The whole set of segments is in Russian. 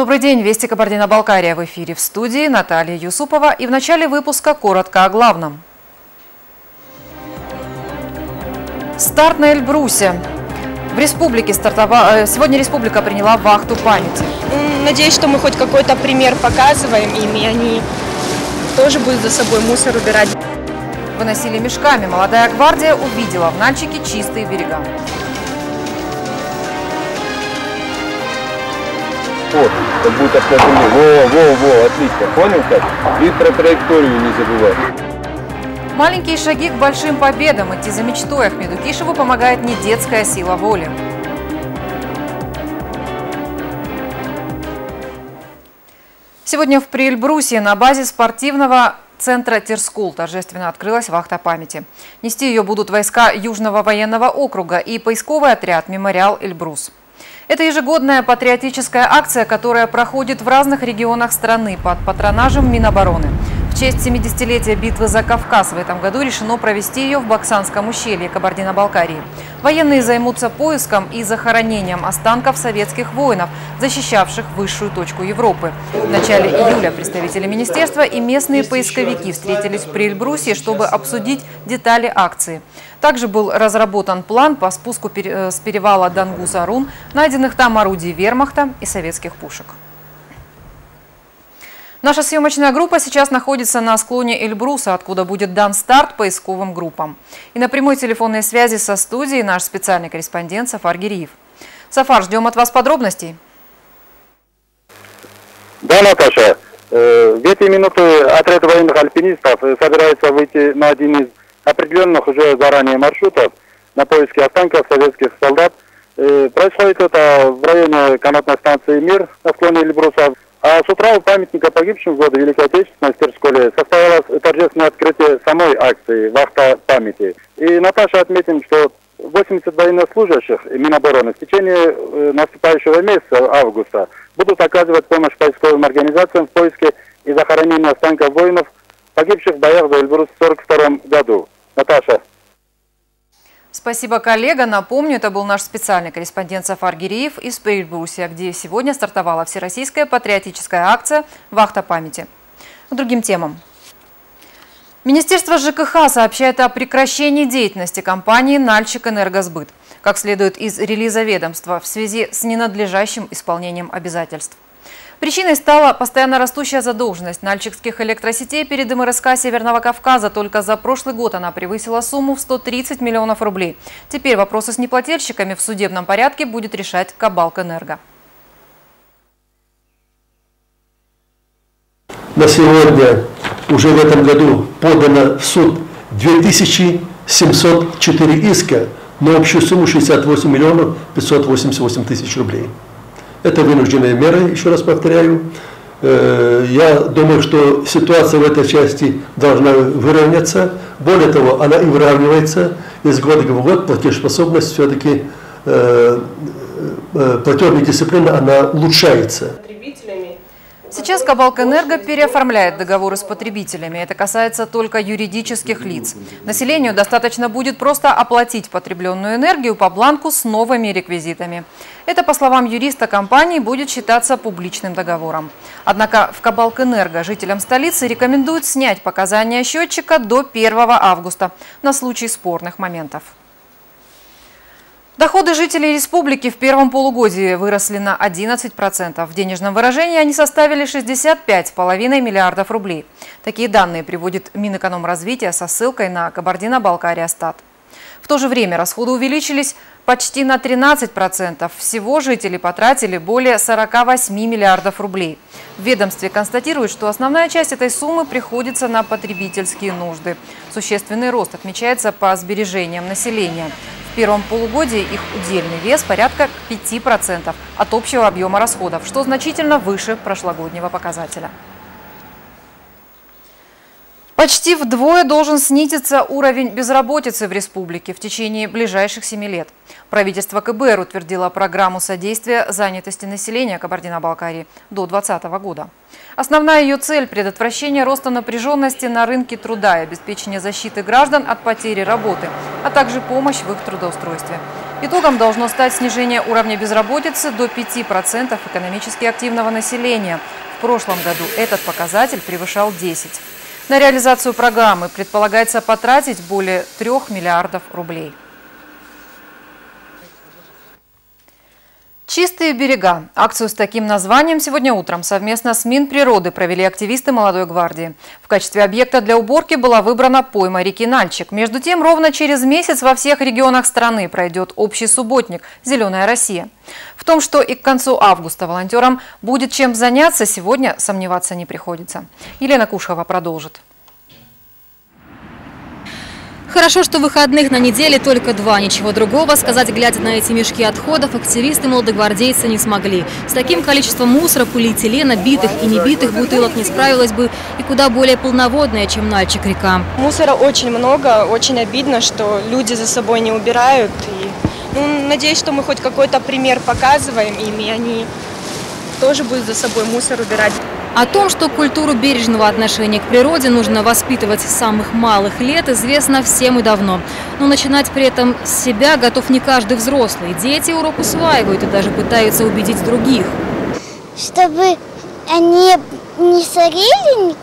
Добрый день, Вести Кабардино-Балкария в эфире в студии Наталья Юсупова. И в начале выпуска коротко о главном. Старт на Эльбрусе. В республике стартова... Э, сегодня республика приняла вахту памяти. Надеюсь, что мы хоть какой-то пример показываем им, и они тоже будут за собой мусор убирать. Выносили мешками. Молодая гвардия увидела в Нальчике чистые берега. Вот, как будто платуны. Во, во, во, отлично. Понял как? И про траекторию не забывай. Маленькие шаги к большим победам. Идти за мечтой Ахмеду Кишеву помогает не детская сила воли. Сегодня в Приэльбрусе на базе спортивного центра Терскул торжественно открылась вахта памяти. Нести ее будут войска Южного военного округа и поисковый отряд «Мемориал Эльбрус». Это ежегодная патриотическая акция, которая проходит в разных регионах страны под патронажем Минобороны. Честь 70-летия битвы за Кавказ в этом году решено провести ее в Баксанском ущелье Кабардино-Балкарии. Военные займутся поиском и захоронением останков советских воинов, защищавших высшую точку Европы. В начале июля представители министерства и местные поисковики встретились в Прильбрусе, чтобы обсудить детали акции. Также был разработан план по спуску э, с перевала Дангус-Арун, найденных там орудий вермахта и советских пушек. Наша съемочная группа сейчас находится на склоне Эльбруса, откуда будет дан старт поисковым группам. И на прямой телефонной связи со студией наш специальный корреспондент Сафар Гириев. Сафар, ждем от вас подробностей. Да, Наташа. Э, в эти минуты отряд военных альпинистов собирается выйти на один из определенных уже заранее маршрутов на поиски останков советских солдат. Э, происходит это в районе канатной станции «Мир» на склоне Эльбруса. А с утра у памятника погибшим в годы Великой Отечественной в Терсколе состоялось торжественное открытие самой акции «Вахта памяти». И, Наташа, отметим, что 80 военнослужащих Минобороны в течение э, наступающего месяца, августа, будут оказывать помощь поисковым организациям в поиске и захоронении останков воинов, погибших в боях за Эльбрус в 1942 году. Наташа. Спасибо, коллега. Напомню, это был наш специальный корреспондент Сафар Гириев из Петербурга, где сегодня стартовала всероссийская патриотическая акция «Вахта памяти». К другим темам. Министерство ЖКХ сообщает о прекращении деятельности компании «Нальчик Энергосбыт», как следует из релиза ведомства в связи с ненадлежащим исполнением обязательств. Причиной стала постоянно растущая задолженность нальчикских электросетей перед МРСК Северного Кавказа. Только за прошлый год она превысила сумму в 130 миллионов рублей. Теперь вопросы с неплательщиками в судебном порядке будет решать Кабалкэнерго. На сегодня уже в этом году подано в суд 2704 иска на общую сумму 68 миллионов 588 тысяч рублей. Это вынужденные меры, еще раз повторяю. Э, я думаю, что ситуация в этой части должна выровняться. Более того, она и выравнивается. Из года в год платежеспособность все-таки э, э, платежная дисциплина, она улучшается. Сейчас Кабалкэнерго переоформляет договоры с потребителями. Это касается только юридических лиц. Населению достаточно будет просто оплатить потребленную энергию по бланку с новыми реквизитами. Это, по словам юриста компании, будет считаться публичным договором. Однако в Кабалкэнерго жителям столицы рекомендуют снять показания счетчика до 1 августа на случай спорных моментов. Доходы жителей республики в первом полугодии выросли на 11%. В денежном выражении они составили 65,5 миллиардов рублей. Такие данные приводит Минэкономразвития со ссылкой на Кабардино-Балкария стат. В то же время расходы увеличились почти на 13%. Всего жители потратили более 48 миллиардов рублей. В ведомстве констатируют, что основная часть этой суммы приходится на потребительские нужды. Существенный рост отмечается по сбережениям населения. В первом полугодии их удельный вес порядка 5% от общего объема расходов, что значительно выше прошлогоднего показателя. Почти вдвое должен снизиться уровень безработицы в республике в течение ближайших семи лет. Правительство КБР утвердило программу содействия занятости населения Кабардино-Балкарии до 2020 года. Основная ее цель – предотвращение роста напряженности на рынке труда и обеспечение защиты граждан от потери работы, а также помощь в их трудоустройстве. Итогом должно стать снижение уровня безработицы до 5% экономически активного населения. В прошлом году этот показатель превышал 10%. На реализацию программы предполагается потратить более 3 миллиардов рублей. Чистые берега. Акцию с таким названием сегодня утром совместно с Минприроды провели активисты молодой гвардии. В качестве объекта для уборки была выбрана пойма реки Нальчик. Между тем, ровно через месяц во всех регионах страны пройдет общий субботник «Зеленая Россия». В том, что и к концу августа волонтерам будет чем заняться, сегодня сомневаться не приходится. Елена Кушева продолжит. Хорошо, что выходных на неделе только два. Ничего другого сказать, глядя на эти мешки отходов, активисты молодогвардейцы не смогли. С таким количеством мусора, полиэтилена, битых и небитых бутылок не справилась бы и куда более полноводная, чем Нальчик река. Мусора очень много, очень обидно, что люди за собой не убирают. И, ну, надеюсь, что мы хоть какой-то пример показываем им, и они тоже будут за собой мусор убирать. О том, что культуру бережного отношения к природе нужно воспитывать с самых малых лет, известно всем и давно. Но начинать при этом с себя готов не каждый взрослый. Дети урок усваивают и даже пытаются убедить других. Чтобы они не сорили,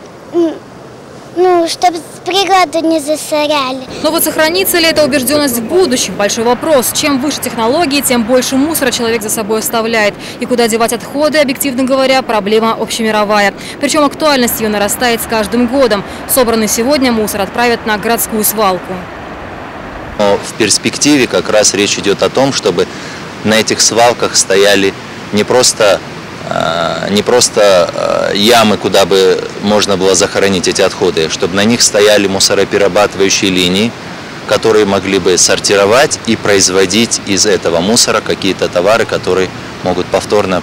ну, чтобы природу не засоряли. Но вот сохранится ли эта убежденность в будущем? Большой вопрос. Чем выше технологии, тем больше мусора человек за собой оставляет. И куда девать отходы, объективно говоря, проблема общемировая. Причем актуальность ее нарастает с каждым годом. Собранный сегодня мусор отправят на городскую свалку. Но в перспективе как раз речь идет о том, чтобы на этих свалках стояли не просто не просто э, ямы, куда бы можно было захоронить эти отходы, чтобы на них стояли мусороперерабатывающие линии, которые могли бы сортировать и производить из этого мусора какие-то товары, которые могут повторно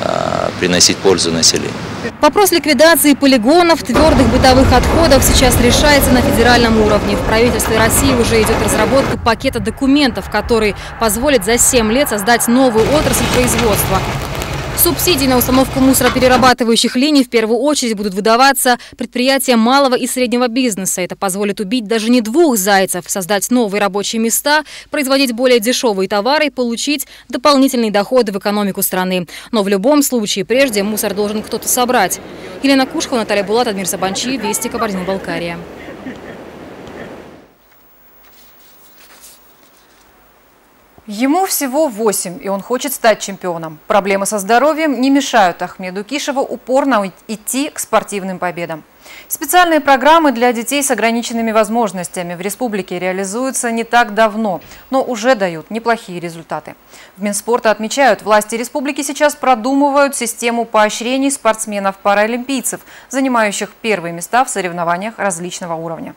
э, приносить пользу населению. Вопрос ликвидации полигонов, твердых бытовых отходов сейчас решается на федеральном уровне. В правительстве России уже идет разработка пакета документов, который позволит за 7 лет создать новую отрасль производства. Субсидии на установку мусороперерабатывающих линий в первую очередь будут выдаваться предприятиям малого и среднего бизнеса. Это позволит убить даже не двух зайцев, создать новые рабочие места, производить более дешевые товары и получить дополнительные доходы в экономику страны. Но в любом случае, прежде мусор должен кто-то собрать. Елена Кушкова, Наталья Булат, Адмир Сабанчи, Вести, Кабардино-Балкария. Ему всего 8, и он хочет стать чемпионом. Проблемы со здоровьем не мешают Ахмеду Кишеву упорно идти к спортивным победам. Специальные программы для детей с ограниченными возможностями в республике реализуются не так давно, но уже дают неплохие результаты. В Минспорта отмечают, власти республики сейчас продумывают систему поощрений спортсменов-паралимпийцев, занимающих первые места в соревнованиях различного уровня.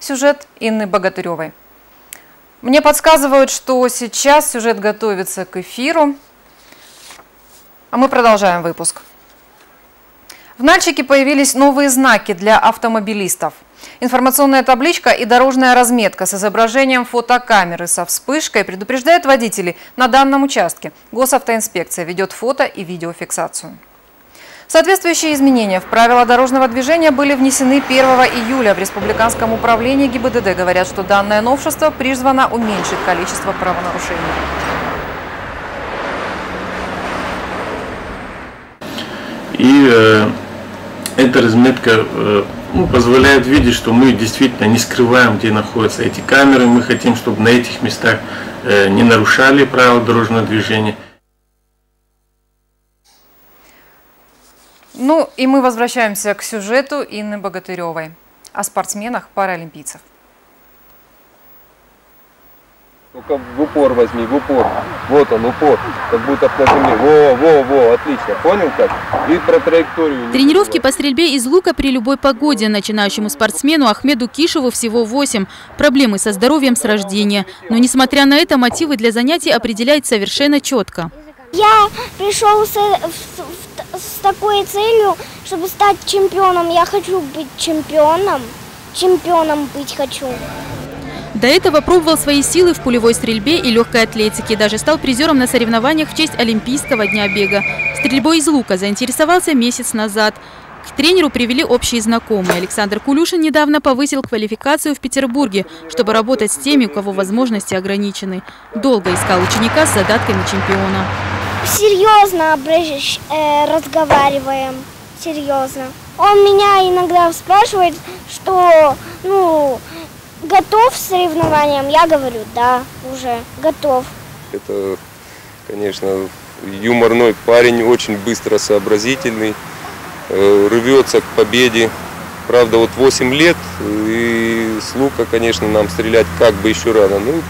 Сюжет Инны Богатыревой. Мне подсказывают, что сейчас сюжет готовится к эфиру. А мы продолжаем выпуск. В Нальчике появились новые знаки для автомобилистов. Информационная табличка и дорожная разметка с изображением фотокамеры со вспышкой предупреждает водителей на данном участке. Госавтоинспекция ведет фото и видеофиксацию. Соответствующие изменения в правила дорожного движения были внесены 1 июля в Республиканском управлении ГИБДД. Говорят, что данное новшество призвано уменьшить количество правонарушений. И э, эта разметка э, ну, позволяет видеть, что мы действительно не скрываем, где находятся эти камеры. Мы хотим, чтобы на этих местах э, не нарушали правила дорожного движения. Ну и мы возвращаемся к сюжету Инны Богатыревой о спортсменах-паралимпийцев. Только в упор возьми, в упор. Вот он, упор. Как будто на земле. Во, во, во, отлично. Понял как? И про траекторию. Тренировки по стрельбе из лука при любой погоде. Начинающему спортсмену Ахмеду Кишеву всего 8. Проблемы со здоровьем с рождения. Но несмотря на это, мотивы для занятий определяет совершенно четко. Я пришел с, с, такой целью, чтобы стать чемпионом. Я хочу быть чемпионом. Чемпионом быть хочу. До этого пробовал свои силы в пулевой стрельбе и легкой атлетике. Даже стал призером на соревнованиях в честь Олимпийского дня бега. Стрельбой из лука заинтересовался месяц назад. К тренеру привели общие знакомые. Александр Кулюшин недавно повысил квалификацию в Петербурге, чтобы работать с теми, у кого возможности ограничены. Долго искал ученика с задатками чемпиона. Серьезно обращ- э, разговариваем. Серьезно. Он меня иногда спрашивает, что, ну, готов к соревнованиям? Я говорю, да, уже готов. Это, конечно, юморной парень, очень быстро сообразительный, э, рвется к победе. Правда, вот 8 лет, и с лука, конечно, нам стрелять как бы еще рано. Ну,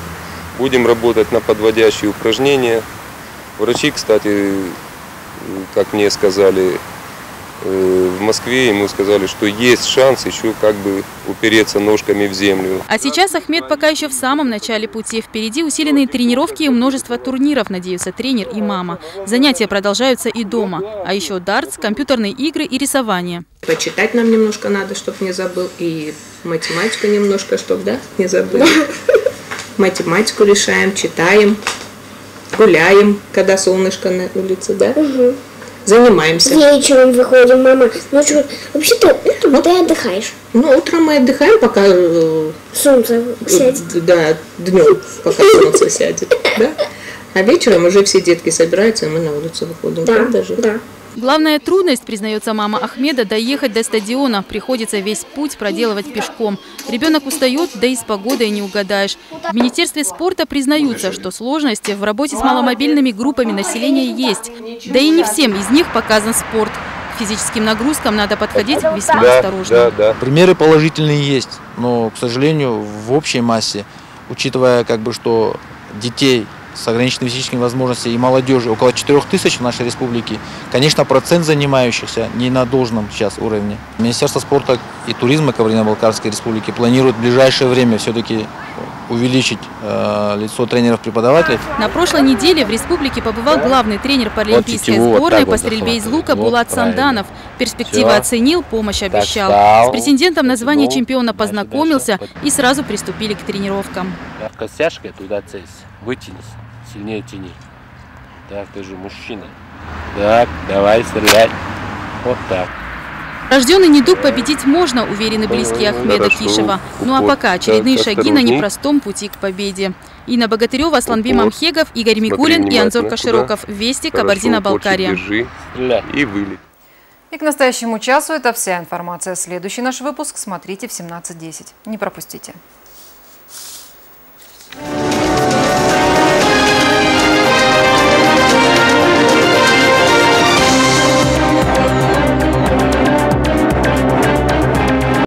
будем работать на подводящие упражнения. Врачи, кстати, как мне сказали, э, в Москве ему сказали, что есть шанс еще как бы упереться ножками в землю. А сейчас Ахмед пока еще в самом начале пути. Впереди усиленные тренировки и множество турниров, надеются тренер и мама. Занятия продолжаются и дома. А еще дартс, компьютерные игры и рисование. Почитать нам немножко надо, чтобы не забыл. И математику немножко, чтобы, да, не забыл. Математику решаем, читаем, гуляем, когда солнышко на улице, да? Занимаемся. Вечером выходим, мама. Ну что, вообще-то утром ты отдыхаешь. Ну, утром мы отдыхаем, пока э, Солнце сядет. да, днем, пока солнце сядет, да? А вечером уже все детки собираются, и мы на улицу выходим, Да, правда же? да. Главная трудность, признается мама Ахмеда, доехать до стадиона. Приходится весь путь проделывать пешком. Ребенок устает, да и с погодой не угадаешь. В Министерстве спорта признаются, что сложности в работе с маломобильными группами населения есть. Да и не всем из них показан спорт. К физическим нагрузкам надо подходить весьма осторожно. да. Примеры положительные есть, но, к сожалению, в общей массе, учитывая, как бы, что детей с ограниченными физическими возможностями и молодежи около 4 тысяч в нашей республике, конечно, процент занимающихся не на должном сейчас уровне. Министерство спорта и туризма Кабардино-Балкарской республики планирует в ближайшее время все-таки увеличить э, лицо тренеров-преподавателей. На прошлой неделе в республике побывал главный тренер паралимпийской вот сборной так по вот стрельбе из лука Вот, Булат правильно. Санданов. Перспективы Всё. оценил, помощь обещал. встал, С претендентом на звание чемпиона познакомился дальше, и сразу приступили к тренировкам. Костяшкой туда целься. Вытянись. Сильнее тяни. Так, ты же мужчина. Так, давай стрелять. Вот так. Рожденный недуг победить можно, уверены близкие Ахмеда Хорошо, Кишева. Ну а пока очередные шаги на непростом пути к победе. Инна Богатырева, Асланбей Упор. Мамхегов, Игорь Микулин и Анзор Кашироков. Вести, Кабардино-Балкария. и вылет. И к настоящему часу это вся информация. Следующий наш выпуск смотрите в 17.10. Не пропустите.